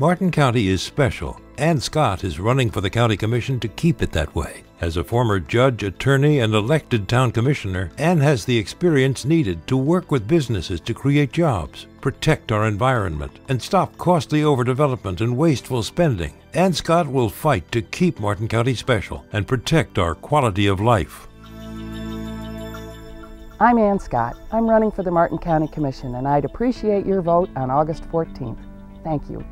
Martin County is special. Anne Scott is running for the County Commission to keep it that way. As a former judge, attorney, and elected town commissioner, Anne has the experience needed to work with businesses to create jobs, protect our environment, and stop costly overdevelopment and wasteful spending. Anne Scott will fight to keep Martin County special and protect our quality of life. I'm Anne Scott. I'm running for the Martin County Commission, and I'd appreciate your vote on August 14th. Thank you.